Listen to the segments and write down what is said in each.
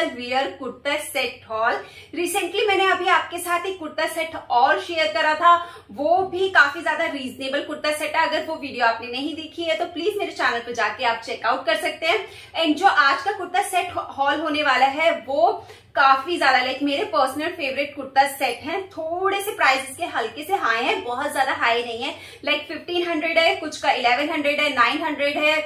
Festival wear kurta set haul recently मैंने अभी आपके साथ एक कुर्ता सेट और शेयर करा था। वो भी काफ़ी ज़्यादा रीजनेबल कुर्ता सेट है। अगर वो वीडियो आपने नहीं देखी है तो प्लीज़ मेरे चैनल पर जाके आप चेकआउट कर सकते हैं। एंड जो आज का कुर्ता सेट हॉल होने वाला है, वो काफ़ी ज़्यादा लाइक मेरे पर्सनल फेवरेट कुर्ता सेट हैं। थोड़े से प्राइस के हल्के से हाई हैं, बहुत ज़्यादा हाई नहीं है। लाइक फिफ्टीन हंड्रेड है, कुछ का इलेवन हंड्रेड है नाइन हंड्रेड है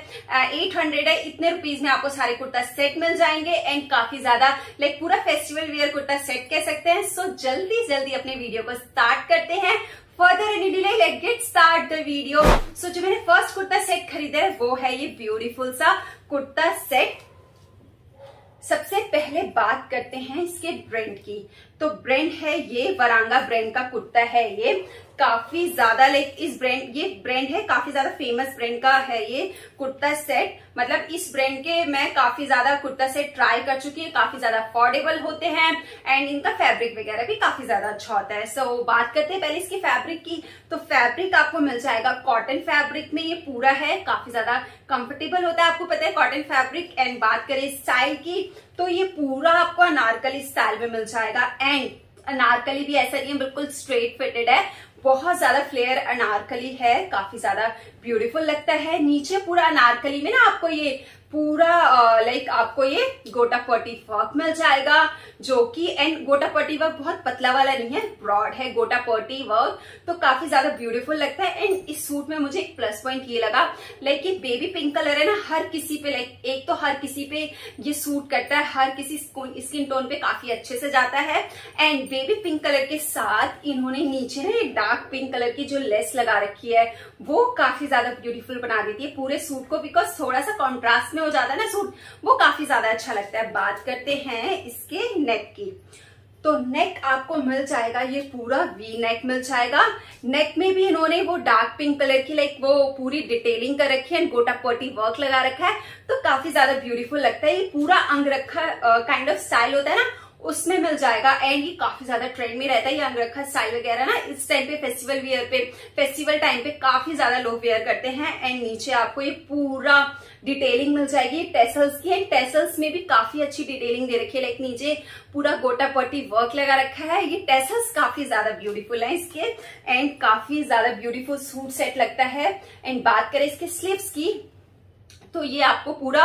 एट हंड्रेड है। इतने रुपीज़ में आपको सारे कुर्ता सेट मिल जाएँगे एंड काफ़ी ज़्यादा लाइक पूरा फेस्टिवल वियर कुर्ता सेट कह सकते हैं। सो जल्दी जल्दी अपने वीडियो को स्टार्ट करते हैं। Further any delay let get start the video so जो मैंने फ़र्स्ट कुर्ता सेट खरीदा है, वो है ये ब्यूटीफुल सा कुर्ता सेट सबसे पहले बात करते हैं इसके ब्रांड की। तो ब्रांड है ये, वरांगा ब्रांड का कुर्ता है ये। काफ़ी ज़्यादा लाइक इस ब्रांड ये ब्रांड है काफ़ी ज़्यादा फ़ेमस ब्रांड का है ये कुर्ता सेट मतलब इस ब्रांड के मैं काफ़ी ज़्यादा कुर्ता सेट ट्राई कर चुकी है काफ़ी ज़्यादा अफोर्डेबल होते हैं एंड इनका फैब्रिक वगैरह भी काफ़ी ज़्यादा अच्छा होता है. सो so, बात करते हैं पहले इसकी फैब्रिक की. तो फैब्रिक आपको मिल जाएगा कॉटन फैब्रिक में ये पूरा है काफ़ी ज़्यादा कंफर्टेबल होता है आपको पता है कॉटन फैब्रिक एंड बात करें स्टाइल की तो ये पूरा आपको अनारकली स्टाइल में मिल जाएगा. एंड अनारकली भी ऐसा नहीं है बिल्कुल स्ट्रेट फिटेड है. बहुत ज़्यादा फ्लेयर अनारकली है, काफ़ी ज़्यादा ब्यूटीफुल लगता है। नीचे पूरा अनारकली में ना आपको ये पूरा लाइक आपको ये गोटा पट्टी वर्क मिल जाएगा, जो कि एंड गोटा पट्टी वर्क बहुत पतला वाला नहीं है ब्रॉड है गोटा पट्टी वर्क तो काफ़ी ज़्यादा ब्यूटीफुल लगता है एंड इस सूट में मुझे एक प्लस पॉइंट ये लगा लाइक ये बेबी पिंक कलर है ना, हर किसी पे लाइक एक तो हर किसी पे ये सूट करता है, हर किसी स्किन टोन पे काफ़ी अच्छे से जाता है एंड बेबी पिंक कलर के साथ इन्होंने नीचे ना एक डार्क पिंक कलर की जो लेस लगा रखी है, वो काफ़ी ज़्यादा ब्यूटीफुल बना देती है पूरे सूट को बिकॉज़ थोड़ा सा कॉन्ट्रास्ट में हो जाता है ना सूट? वो काफ़ी ज़्यादा अच्छा लगता है। बात करते हैं इसके नेक की। तो नेक आपको मिल जाएगा, ये पूरा वी नेक मिल जाएगा। नेक में भी इन्होंने वो डार्क पिंक कलर की लाइक वो पूरी डिटेलिंग कर रखी है गोटा पोटी वर्क लगा रखा है। तो काफ़ी ज़्यादा ब्यूटीफुल लगता है। ये पूरा अंग रखा काइंड ऑफ़ स्टाइल होता है ना। उसमें मिल जाएगा। एंड ये काफ़ी ज़्यादा ट्रेंड में रहता है। ये अंगरखा स्टाइल वगैरह ना, इस टाइम पे फेस्टिवल वियर पे फेस्टिवल टाइम पे काफ़ी ज़्यादा लोग वेयर करते हैं। एंड नीचे आपको ये पूरा डिटेलिंग मिल जाएगी। टेसल्स की एंड टेसल्स में भी काफ़ी अच्छी डिटेलिंग दे रखी है। लाइक नीचे पूरा गोटा पट्टी वर्क लगा रखा है। ये टेसल्स काफ़ी ज़्यादा ब्यूटीफुल है इसके। एंड काफ़ी ज़्यादा ब्यूटीफुल सूट सेट लगता है। एंड बात करें इसके स्लीव्स की तो ये आपको पूरा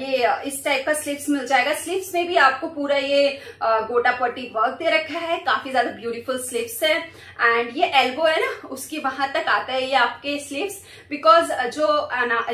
ये इस टाइप का स्लीव्स मिल जाएगा। स्लीव्स में भी आपको पूरा ये गोटा पट्टी वर्क दे रखा है। काफ़ी ज़्यादा ब्यूटीफुल स्लीव्स है। एंड ये एल्बो है ना, उसके वहाँ तक आता है ये आपके स्लीव्स बिकॉज़ जो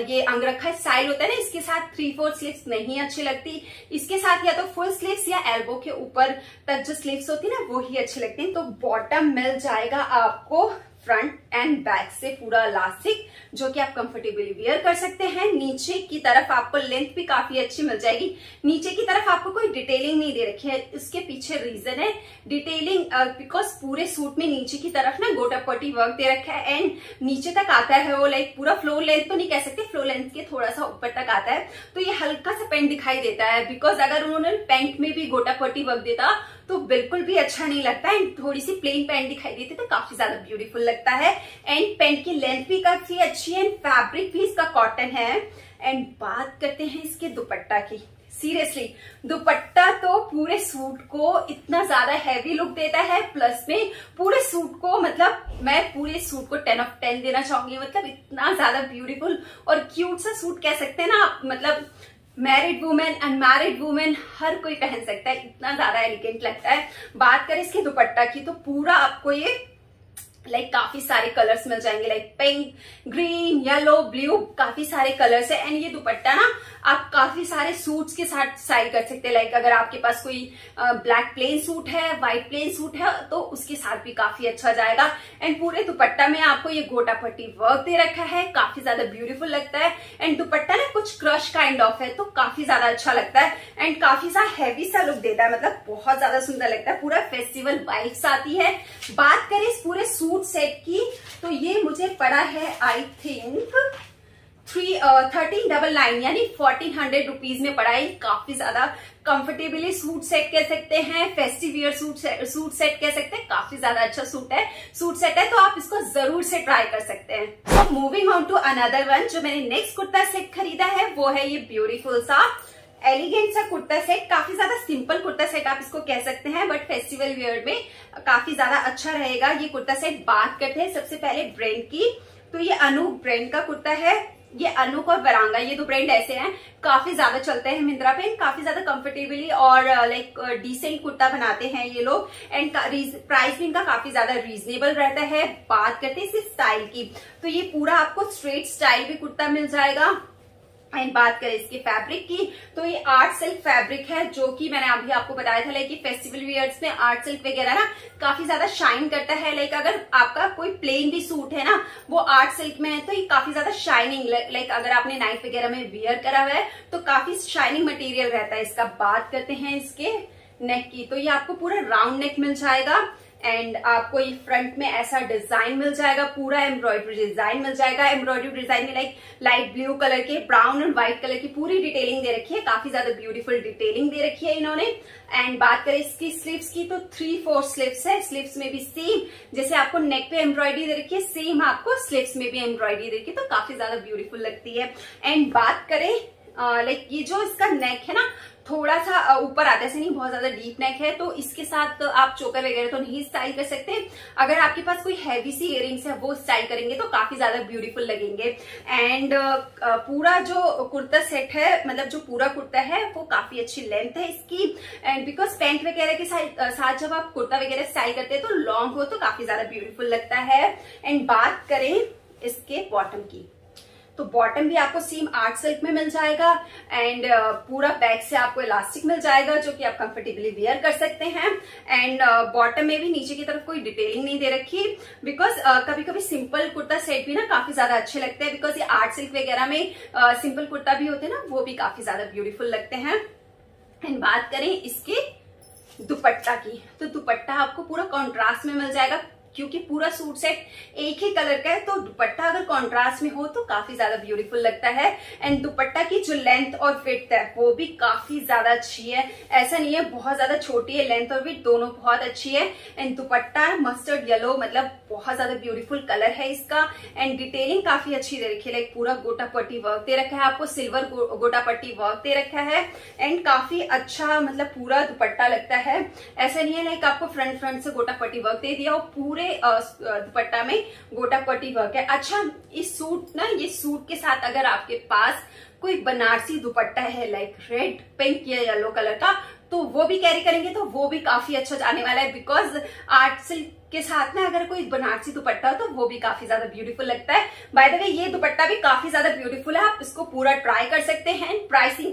ये अंगरखा स्टाइल होता है ना, इसके साथ थ्री फोर स्लीव्स नहीं अच्छी लगती। इसके साथ या तो फुल स्लीव्स या एल्बो के ऊपर तक जो स्लीव्स होती है ना, वो ही अच्छी लगती है। तो बॉटम मिल जाएगा आपको। फ्रंट एंड बैक से पूरा इलास्टिक जो कि आप कंफर्टेबली वियर कर सकते हैं। नीचे की तरफ़ आपको लेंथ भी काफ़ी अच्छी मिल जाएगी। नीचे की तरफ़ आपको कोई डिटेलिंग नहीं दे रखी है। इसके पीछे रीजन है। डिटेलिंग बिकॉज़ uh, पूरे सूट में नीचे की तरफ़ ना गोटा पट्टी वर्क दे रखा है। एंड नीचे तक आता है वो लाइक पूरा फ्लोर लेंथ तो नहीं कह सकते। फ्लोर लेंथ के थोड़ा सा ऊपर तक आता है। तो ये हल्का सा पेंट दिखाई देता है। बिकॉज़ अगर उन्होंने पेंट में भी गोटा पट्टी वर्क देता तो बिल्कुल भी अच्छा नहीं लगता। एंड थोड़ी सी प्लेन पैंट दिखाई देती तो काफ़ी ज़्यादा ब्यूटीफुल लगता है। एंड पैंट की लेंथ भी काफ़ी अच्छी है एंड फैब्रिक भी इसका कॉटन है। एंड बात करते हैं इसके दुपट्टा की। सीरियसली दुपट्टा तो पूरे सूट को इतना ज़्यादा हैवी लुक देता है। प्लस में पूरे सूट को मतलब मैं पूरे सूट को टेन ऑफ़ टेन देना चाहूँगी। मतलब इतना ज़्यादा ब्यूटीफुल और क्यूट सा सूट कह सकते हैं ना मतलब मैरिड वुमेन अनमैरिड वुमेन हर कोई पहन सकता है, इतना ज़्यादा एलिगेंट लगता है। बात करें इसके दुपट्टा की तो पूरा आपको ये लाइक like, काफ़ी सारे कलर्स मिल जाएँगे like pink green yellow blue काफ़ी सारे कलर्स है। एंड ये दुपट्टा ना आप काफ़ी सारे सूट्स के साथ स्टाइल कर सकते हैं। लाइक अगर आपके पास कोई ब्लैक प्लेन सूट है व्हाइट प्लेन सूट है तो उसके साथ भी काफ़ी अच्छा जाएगा। एंड पूरे दुपट्टा में आपको ये गोटा पट्टी वर्क दे रखा है। काफ़ी ज़्यादा ब्यूटीफुल लगता है। एंड दुपट्टा ना कुछ क्रश काइंड ऑफ़ है तो काफ़ी ज़्यादा अच्छा लगता है। एंड काफ़ी सा हैवी सा लुक देता है। मतलब बहुत ज़्यादा सुंदर लगता है। पूरा फेस्टिवल वाइब्स आती है। बात करें इस पूरे सूट सेट की तो ये मुझे पड़ा है I think three thirteen double nine यानी फोर्टीन हंड्रेड रुपीज़ में पड़ा है। काफ़ी ज़्यादा कंफर्टेबली सूट सेट कह सकते हैं festive wear suit suit set कह सकते हैं, काफ़ी ज़्यादा अच्छा सूट है। सूट सेट है तो आप इसको ज़रूर से ट्राई कर सकते हैं। Moving on to another one जो मैंने नेक्स्ट कुर्ता सेट खरीदा है, वो है ये ब्यूटीफुल सा। एलिगेंट सा कुर्ता सेट काफ़ी ज़्यादा सिंपल कुर्ता सेट आप इसको कह सकते हैं बट फेस्टिवल वियर में काफ़ी ज़्यादा अच्छा रहेगा। ये कुर्ता सेट बात करते हैं, सबसे पहले ब्रांड की। तो ये अनूप ब्रांड का कुर्ता है। ये अनुक और बरांगा ये दो ब्रांड ऐसे हैं। काफ़ी ज़्यादा चलते हैं मिंद्रा पे। काफ़ी ज़्यादा कंफर्टेबली और लाइक डिसेंट कुर्ता बनाते हैं ये लोग। एंड प्राइस भी इनका काफ़ी ज़्यादा रीजनेबल रहता है, बात करते हैं इस स्टाइल की। तो ये पूरा आपको स्ट्रेट स्टाइल भी कुर्ता मिल जाएगा। एंड बात करें इसके फैब्रिक की तो ये आर्ट सिल्क फैब्रिक है, जो कि मैंने अभी आपको बताया था लाइक फेस्टिवल वियर्स में आर्ट सिल्क वगैरह ना काफ़ी ज़्यादा शाइन करता है लाइक अगर आपका कोई प्लेन भी सूट है ना, वो आर्ट सिल्क में है तो ये काफ़ी ज़्यादा शाइनिंग लाइक अगर आपने नाइट वगैरह में वियर करा हुआ है तो काफ़ी शाइनिंग मटेरियल रहता है। इसका बात करते हैं इसके नेक की तो ये आपको पूरा राउंड नेक मिल जाएगा। एंड आपको ये फ्रंट में ऐसा डिज़ाइन मिल जाएगा, पूरा एम्ब्रॉयडरी डिज़ाइन मिल जाएगा। एम्ब्रॉयडरी डिज़ाइन में लाइक लाइट ब्लू कलर के ब्राउन एंड व्हाइट कलर की पूरी डिटेलिंग दे रखी है। काफ़ी ज़्यादा ब्यूटीफुल डिटेलिंग दे रखी है इन्होंने। एंड बात करें इसकी स्लीव्स की तो थ्री फोर स्लीव्स है। स्लीव्स में भी सेम जैसे आपको नेक पे एम्ब्रॉयडरी दे रखी है सेम आपको स्लीव्स में भी एम्ब्रॉयडरी दे रखी है। तो काफ़ी ज़्यादा ब्यूटीफुल लगती है। एंड बात करें लाइक ये जो इसका नेक है ना थोड़ा सा ऊपर आता है। नहीं, बहुत ज़्यादा डीप नेक है तो इसके साथ आप चोकर वगैरह तो नहीं स्टाइल कर सकते। अगर आपके पास कोई हैवी सी इयरिंग्स है, वो स्टाइल करेंगे तो काफ़ी ज़्यादा ब्यूटीफुल लगेंगे। एंड पूरा जो कुर्ता सेट है मतलब जो पूरा कुर्ता है, वो काफ़ी अच्छी लेंथ है इसकी। एंड बिकॉज़ पैंट वगैरह के साथ जब आप कुर्ता वगैरह स्टाइल करते हैं तो लॉन्ग हो तो काफ़ी ज़्यादा ब्यूटीफुल लगता है। एंड बात करें इसके बॉटम की। तो बॉटम भी आपको सेम आर्ट सिल्क में मिल जाएगा एंड uh, पूरा बैक से आपको इलास्टिक मिल जाएगा जो कि आप कंफर्टेबली वेयर कर सकते हैं एंड बॉटम uh, में भी नीचे की तरफ़ कोई डिटेलिंग नहीं दे रखी बिकॉज़ uh, कभी कभी सिंपल कुर्ता सेट भी ना काफ़ी ज़्यादा अच्छे लगते हैं बिकॉज़ ये आर्ट सिल्क वगैरह में सिंपल uh, कुर्ता भी होते हैं ना वो भी काफ़ी ज़्यादा ब्यूटीफुल लगते हैं। एंड बात करें इसके दुपट्टा की तो दुपट्टा आपको पूरा कॉन्ट्रास्ट में मिल जाएगा। क्योंकि पूरा सूट सेट एक ही कलर का है तो दुपट्टा अगर कॉन्ट्रास्ट में हो तो काफ़ी ज़्यादा ब्यूटीफुल लगता है। एंड दुपट्टा की जो लेंथ और फिट है, वो भी काफ़ी ज़्यादा अच्छी है। ऐसा नहीं है, बहुत ज़्यादा छोटी है लेंथ और फिट दोनों बहुत अच्छी है। एंड दुपट्टा मस्टर्ड येलो मतलब बहुत ज़्यादा ब्यूटीफुल कलर है इसका। एंड डिटेलिंग काफ़ी अच्छी दे रखी है लाइक पूरा गोटा पट्टी वर्क दे रखा है, आपको सिल्वर गोटा पट्टी वर्क दे रखा है। एंड काफ़ी अच्छा मतलब पूरा दुपट्टा लगता है। ऐसा नहीं है लाइक आपको फ्रंट फ्रंट से गोटा पट्टी वर्क दे दिया और पूरे पूरे दुपट्टा में गोटा पट्टी वर्क है। अच्छा इस सूट ना, ये सूट के साथ अगर आपके पास कोई बनारसी दुपट्टा है लाइक रेड पिंक या येलो कलर का तो वो भी कैरी करेंगे तो वो भी काफ़ी अच्छा जाने वाला है बिकॉज़ आर्ट सिल्क के साथ में अगर कोई बनारसी दुपट्टा हो तो वो भी काफ़ी ज़्यादा ब्यूटीफुल लगता है। बाय द वे ये दुपट्टा भी काफ़ी ज़्यादा ब्यूटीफुल है, आप इसको पूरा ट्राई कर सकते हैं। प्राइसिंग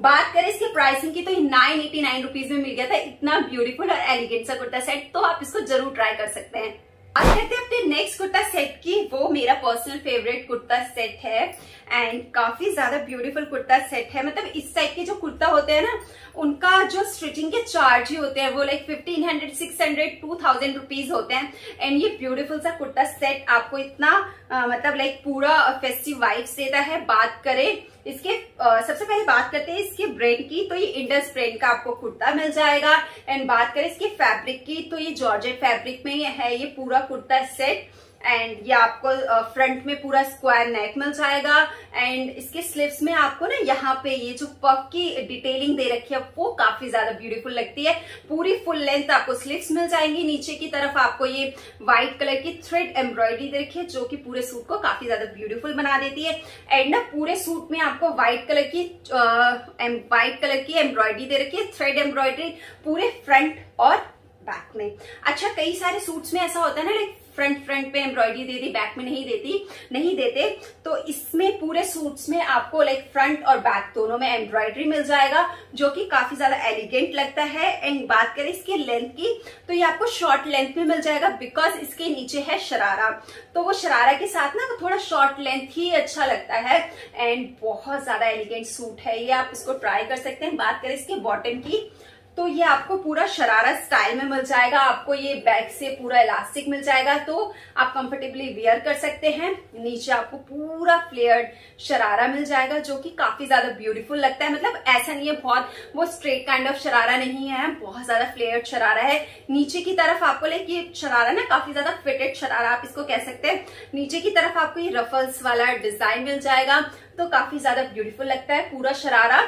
बात करें इसकी प्राइसिंग की तो नाइन एटी नाइन रुपीज़ में मिल गया था, इतना ब्यूटीफुल और एलिगेंट सा कुर्ता सेट तो आप इसको ज़रूर ट्राई कर सकते हैं। बात करते हैं अपने नेक्स्ट कुर्ता सेट की, वो मेरा पर्सनल फेवरेट कुर्ता सेट है। एंड काफ़ी ज़्यादा ब्यूटीफुल कुर्ता सेट है। मतलब इस टाइप के जो कुर्ता होते हैं ना उनका जो स्टिचिंग के चार्ज ही होते हैं वो like fifteen hundred six hundred two thousand rupees होते हैं। एंड ये ब्यूटीफुल सा कुर्ता सेट आपको इतना आ, मतलब लाइक पूरा फेस्टिव वाइब्स देता है। बात करें इसके आ, सबसे पहले बात करते हैं इसके ब्रेड की तो ये इंडस ब्रेड का आपको कुर्ता मिल जाएगा। एंड बात करें इसके फैब्रिक की तो ये जॉर्जेट फैब्रिक में है ये पूरा कुर्ता सेट एंड ये आपको फ्रंट में पूरा स्क्वायर नेक मिल जाएगा। एंड इसके स्लीव्स में आपको ना यहाँ पे ये जो पफ की डिटेलिंग दे रखी है, वो काफ़ी ज़्यादा ब्यूटीफुल लगती है। पूरी फुल लेंथ आपको स्लीव्स मिल जाएँगी। नीचे की तरफ़ आपको ये व्हाइट कलर की थ्रेड एम्ब्रॉयडरी दे रखी है, जो कि पूरे सूट को काफ़ी ज़्यादा ब्यूटीफुल बना देती है। एंड ना पूरे सूट में आपको व्हाइट कलर की व्हाइट कलर की एम्ब्रॉयडरी दे रखी है थ्रेड एम्ब्रॉयडरी पूरे फ्रंट और बैक में। अच्छा कई सारे सूट्स में ऐसा होता है ना लाइक फ्रंट फ्रंट पे एम्ब्रॉयडरी दे दी बैक में नहीं देती, नहीं देते तो इसमें पूरे सूट्स में आपको लाइक फ्रंट और बैक दोनों में एम्ब्रॉयडरी मिल जाएगा, जो कि काफ़ी ज़्यादा एलिगेंट लगता है। एंड बात करें इसके लेंथ की तो ये आपको शॉर्ट लेंथ में मिल जाएगा बिकॉज़ इसके नीचे है शरारा। तो वो शरारा के साथ ना थोड़ा शॉर्ट लेंथ ही अच्छा लगता है। एंड बहुत ज़्यादा एलिगेंट सूट है, ये आप इसको ट्राई कर सकते हैं। बात करें इसके बॉटम की तो ये आपको पूरा शरारा स्टाइल में मिल जाएगा, आपको ये बैक से पूरा इलास्टिक मिल जाएगा तो आप कंफर्टेबली वेयर कर सकते हैं। नीचे आपको पूरा फ्लेयर्ड शरारा मिल जाएगा, जो कि काफ़ी ज़्यादा ब्यूटीफुल लगता है। मतलब ऐसा नहीं है, बहुत वो स्ट्रेट काइंड ऑफ़ शरारा नहीं है, बहुत ज़्यादा फ्लेयर्ड शरारा है। नीचे की तरफ़ आपको लाइक ये शरारा ना काफ़ी ज़्यादा फिटेड शरारा आप इसको कह सकते हैं। नीचे की तरफ़ आपको ये रफल्स वाला डिज़ाइन मिल जाएगा तो काफ़ी ज़्यादा ब्यूटीफुल लगता है पूरा शरारा।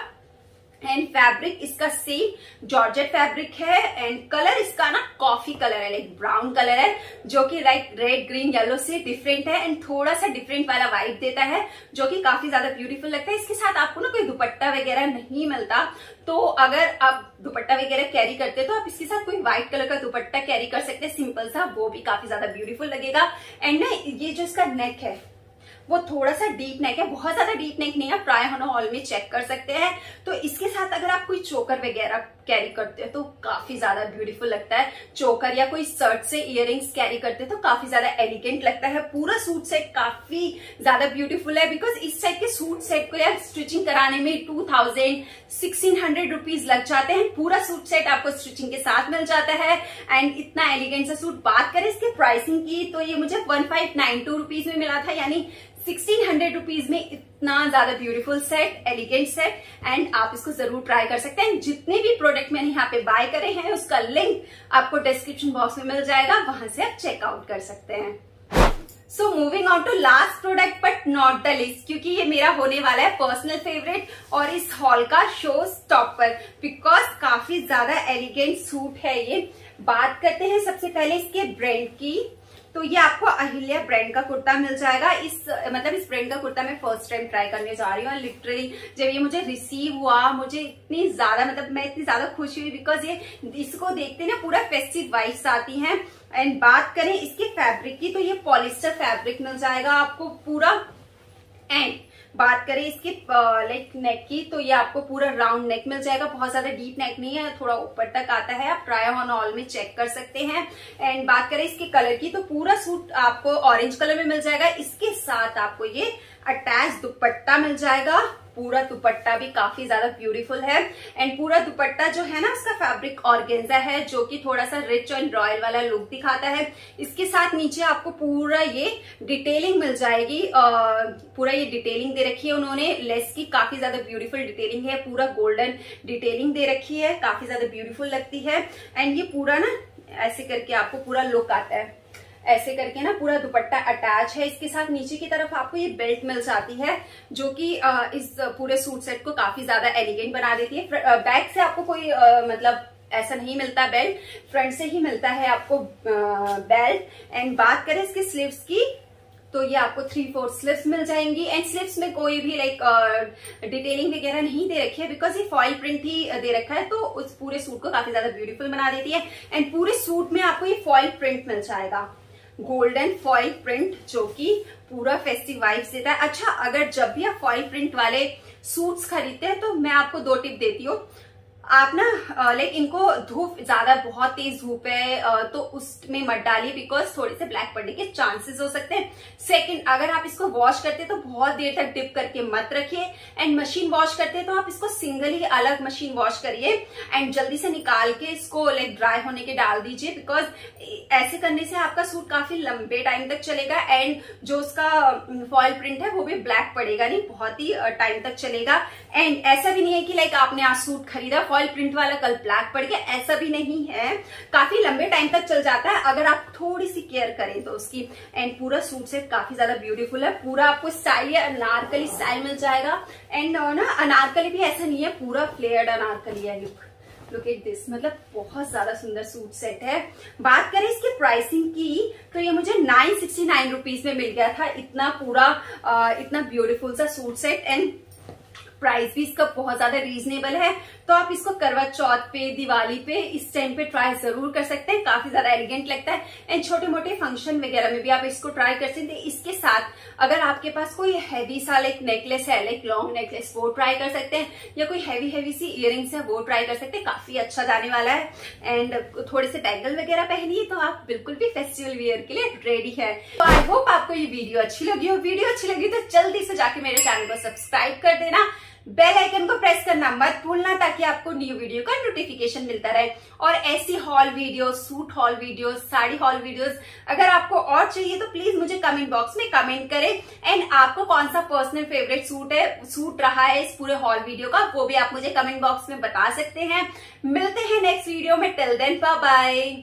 एंड फैब्रिक इसका सेम जॉर्जेट फैब्रिक है एंड कलर इसका ना कॉफ़ी कलर है लाइक ब्राउन कलर है, जो कि लाइक रेड ग्रीन येलो से डिफरेंट है एंड थोड़ा सा डिफरेंट वाला वाइब देता है, जो कि काफ़ी ज़्यादा ब्यूटीफुल लगता है। इसके साथ आपको ना कोई दुपट्टा वगैरह नहीं मिलता तो अगर आप दुपट्टा वगैरह कैरी करते तो आप इसके साथ कोई व्हाइट कलर का दुपट्टा कैरी कर सकते हैं। सिंपल सा, वो भी काफ़ी ज़्यादा ब्यूटीफुल लगेगा। एंड ना ये जो इसका नेक है वो थोड़ा सा डीप नेक है, बहुत ज़्यादा डीप नेक नहीं है प्राय होना हॉल में चेक कर सकते हैं। तो इसके साथ अगर आप कोई चोकर वगैरह कैरी करते हो तो काफ़ी ज़्यादा ब्यूटीफुल लगता है। चोकर या कोई सर्ट से इयर कैरी करते हैं तो काफ़ी ज़्यादा एलिगेंट लगता है। पूरा सूट सेट काफ़ी ज़्यादा ब्यूटीफुल है बिकॉज़ इस टाइप के सूट सेट को यार स्टिचिंग कराने में two thousand sixteen hundred rupees लग जाते हैं। पूरा सूट सेट आपको स्टिचिंग के साथ मिल जाता है। एंड इतना एलिगेंट सा सूट बात करें इसके प्राइसिंग की तो ये मुझे one five nine two rupees में मिला था, यानी सिक्सटीन हंड्रेड रुपीज़ में इतना ज़्यादा beautiful set elegant set and आप इसको ज़रूर ट्राई कर सकते हैं। जितने भी प्रोडक्ट मैंने यहाँ पे बाय करे हैं, उसका लिंक आपको डिस्क्रिप्शन बॉक्स में मिल जाएगा। वहाँ से आप चेकआउट कर सकते हैं। So moving on to last product but not the least क्योंकि ये मेरा होने वाला है पर्सनल फेवरेट और इस हॉल का शो स्टॉपर बिकॉज़ काफ़ी ज़्यादा एलिगेंट सूट है ये। बात करते हैं सबसे पहले इसके ब्रांड की। तो ये आपको अहिल्या ब्रांड का कुर्ता मिल जाएगा। इस मतलब इस ब्रांड का कुर्ता मैं फ़र्स्ट टाइम ट्राई करने जा रही हूँ लिटरली जब ये मुझे रिसीव हुआ, मुझे इतनी ज़्यादा मतलब मैं इतनी ज़्यादा खुश हुई बिकॉज़ ये इसको देखते ना पूरा फेस्टिव वाइब्स आती है। एंड बात करें इसके फैब्रिक की तो ये पॉलिस्टर फैब्रिक मिल जाएगा आपको पूरा। एंड बात करें इसके लाइक नेक की तो ये आपको पूरा राउंड नेक मिल जाएगा। बहुत ज़्यादा डीप नेक नहीं है, थोड़ा ऊपर तक आता है। आप ट्राई ऑन ऑल में चेक कर सकते हैं। एंड बात करें इसके कलर की तो पूरा सूट आपको ऑरेंज कलर में मिल जाएगा। इसके साथ आपको ये अटैच दुपट्टा मिल जाएगा। पूरा दुपट्टा भी काफ़ी ज़्यादा ब्यूटीफुल है। एंड पूरा दुपट्टा जो है ना उसका फैब्रिक ऑर्गेन्जा है जो कि थोड़ा सा रिच एंड रॉयल वाला लुक दिखाता है। इसके साथ नीचे आपको पूरा ये डिटेलिंग मिल जाएगी। आ, पूरा ये डिटेलिंग दे रखी है उन्होंने। लेस की काफ़ी ज़्यादा ब्यूटीफुल डिटेलिंग है। पूरा गोल्डन डिटेलिंग दे रखी है। काफ़ी ज़्यादा ब्यूटीफुल लगती है। एंड ये पूरा ना ऐसे करके आपको पूरा लुक आता है। ऐसे करके ना पूरा दुपट्टा अटैच है। इसके साथ नीचे की तरफ़ आपको ये बेल्ट मिल जाती है, जो कि इस पूरे सूट सेट को काफ़ी ज़्यादा एलिगेंट बना देती है। बैक से आपको कोई मतलब ऐसा नहीं मिलता बेल्ट फ्रंट से ही मिलता है आपको बेल्ट एंड बात करें इसके स्लीव्स की तो ये आपको थ्री फोर स्लिप्स मिल जाएँगी। एंड स्लिप्स में कोई भी लाइक डिटेलिंग वगैरह नहीं दे रखी है बिकॉज़ ये फॉइल प्रिंट ही दे रखा है तो उस पूरे सूट को काफ़ी ज़्यादा ब्यूटीफुल बना देती है। एंड पूरे सूट में आपको ये फॉइल प्रिंट मिल जाएगा। गोल्डन फॉइल प्रिंट जो कि पूरा फेस्टिव वाइब्स देता है। अच्छा अगर जब भी आप फॉइल प्रिंट वाले सूट्स खरीदते हैं तो मैं आपको दो टिप देती हूँ। आप ना लाइक इनको धूप, ज़्यादा बहुत तेज धूप है तो उसमें मत डालिए बिकॉज़ थोड़े से ब्लैक पड़ने के चांसेस हो सकते हैं। सेकंड अगर आप इसको वॉश करते हैं तो बहुत देर तक डिप करके मत रखिए। एंड मशीन वॉश करते हैं तो आप इसको सिंगल ही अलग मशीन वॉश करिए। एंड जल्दी से निकाल के इसको लाइक ड्राई होने के डाल दीजिए बिकॉज़ ऐसे करने से आपका सूट काफ़ी लंबे टाइम तक चलेगा। एंड जो उसका फॉयल प्रिंट है वो भी ब्लैक पड़ेगा नहीं, बहुत ही टाइम तक चलेगा। एंड ऐसा भी नहीं है कि लाइक आपने आज सूट खरीदा फॉइल प्रिंट वाला कल ब्लैक पड़ गया ऐसा भी नहीं है। काफ़ी लंबे टाइम तक चल जाता है अगर आप थोड़ी सी केयर करें तो उसकी। एंड पूरा सूट सेट काफ़ी ज़्यादा ब्यूटीफुल है। पूरा आपको स्टाइल है अनारकली स्टाइल मिल जाएगा। एंड ना अनारकली भी ऐसा नहीं है पूरा फ्लेयर्ड अनारकली है। लुक लुक एट दिस मतलब बहुत ज़्यादा सुंदर सूट सेट है। बात करें इसकी प्राइसिंग की तो ये मुझे नाइन सिक्सटी नाइन रुपीज़ में मिल गया था। इतना पूरा आ, इतना ब्यूटीफुल सा सूट सेट एंड प्राइस भी इसका बहुत ज़्यादा रीजनेबल है। तो आप इसको करवा चौथ पे, दिवाली पे इस टाइम पे ट्राई ज़रूर कर सकते हैं। काफ़ी ज़्यादा एलिगेंट लगता है। एंड छोटे मोटे फ़ंक्शन वगैरह में भी आप इसको ट्राई कर सकते हैं। इसके साथ अगर आपके पास कोई हैवी सा लाइक नेकलेस है लाइक लॉन्ग नेकलेस वो ट्राई कर सकते हैं। या कोई हैवी हैवी सी इयर है, वो ट्राई कर सकते हैं। काफ़ी अच्छा जाने वाला है। एंड थोड़े से बैंगल वगैरह पहनिए तो आप बिल्कुल भी फेस्टिवल वियर के लिए रेडी है। तो आई होप आपको ये वीडियो अच्छी लगी हो। वीडियो अच्छी लगी तो जल्दी से जाके मेरे चैनल को सब्सक्राइब कर देना। बेल आइकन को प्रेस करना मत भूलना ताकि आपको न्यू वीडियो का नोटिफिकेशन मिलता रहे। और ऐसी haul video suit haul video sari haul videos अगर आपको और चाहिए तो प्लीज़ मुझे कमेंट बॉक्स में कमेंट करें। एंड आपको कौन सा पर्सनल फेवरेट सूट है सूट रहा है इस पूरे हॉल वीडियो का, वो भी आप मुझे कमेंट बॉक्स में बता सकते हैं। मिलते हैं नेक्स्ट वीडियो में। Till then bye